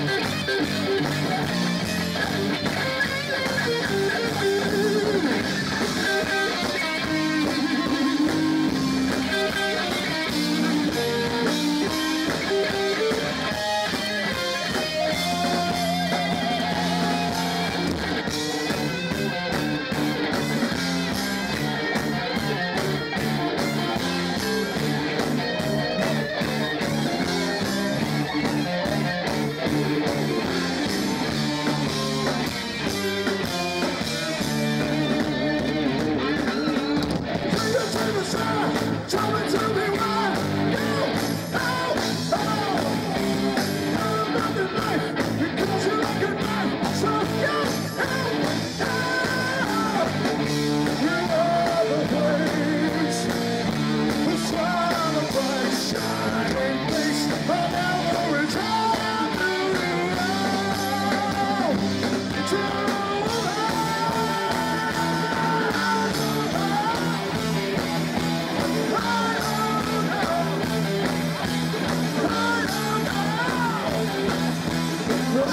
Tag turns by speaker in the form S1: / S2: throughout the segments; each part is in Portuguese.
S1: Música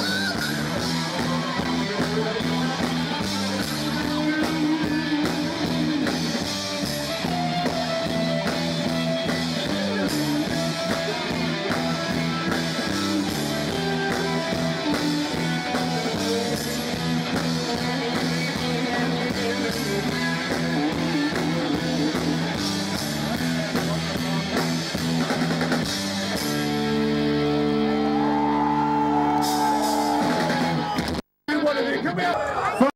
S1: Yeah. Come here.